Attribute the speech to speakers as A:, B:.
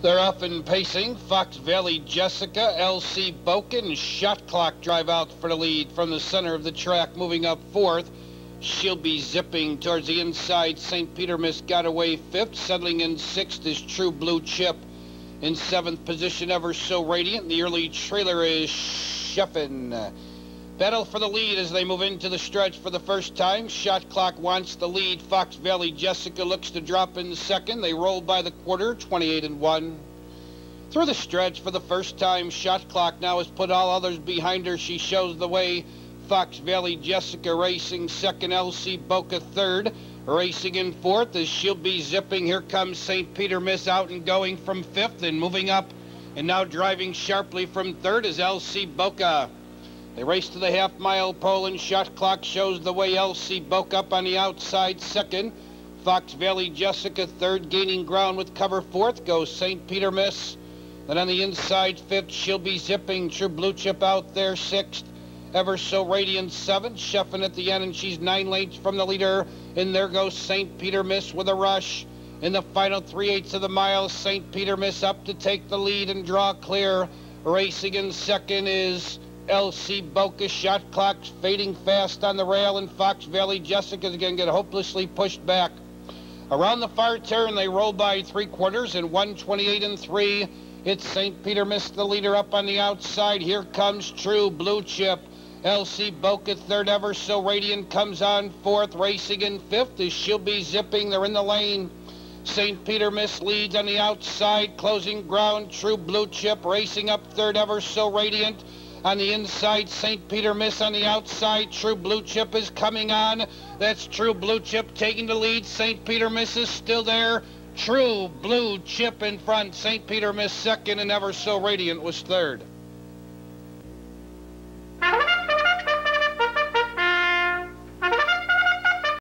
A: They're off and pacing. Fox Valley Jessica, LC Boken, Shot Clock drive out for the lead from the center of the track, moving up fourth. She'll be zipping towards the inside. St. Peter Miss got away fifth. Settling in sixth is True Blue Chip. In seventh position, Ever So Radiant. The early trailer is Sheffin. Battle for the lead as they move into the stretch for the first time. Shot clock wants the lead. Fox Valley Jessica looks to drop in second. They roll by the quarter, 28 and 1. Through the stretch for the first time, Shot Clock now has put all others behind her. She shows the way. Fox Valley Jessica racing second, LC Boca third. Racing in fourth as she'll be zipping. Here comes St. Peter Miss out and going from fifth and moving up. And now driving sharply from third is LC Boca. They race to the half mile pole and shot clock shows the way LC Boke up on the outside second. Fox Valley Jessica third, gaining ground with cover fourth goes St. Peter Miss. Then on the inside fifth, she'll be zipping. True Blue Chip out there sixth. Ever So Radiant seventh. Sheffin at the end, and she's nine lengths from the leader. And there goes St. Peter Miss with a rush. In the final three eighths of the mile, St. Peter Miss up to take the lead and draw clear. Racing in second is LC Boca shot clock's fading fast on the rail, in Fox Valley Jessica's going to get hopelessly pushed back. Around the far turn, they roll by three quarters in 128 and 3. It's St. Peter Miss the leader up on the outside. Here comes True Blue Chip. LC Boca third ever, so Radiant comes on fourth, racing in fifth as she'll be zipping. They're in the lane. St. Peter Miss leads on the outside, closing ground. True Blue Chip racing up third ever, so Radiant. On the inside, St. Peter Miss on the outside. True Blue Chip is coming on. That's True Blue Chip taking the lead. St. Peter Miss is still there. True Blue Chip in front. St. Peter Miss second and Ever So Radiant was third.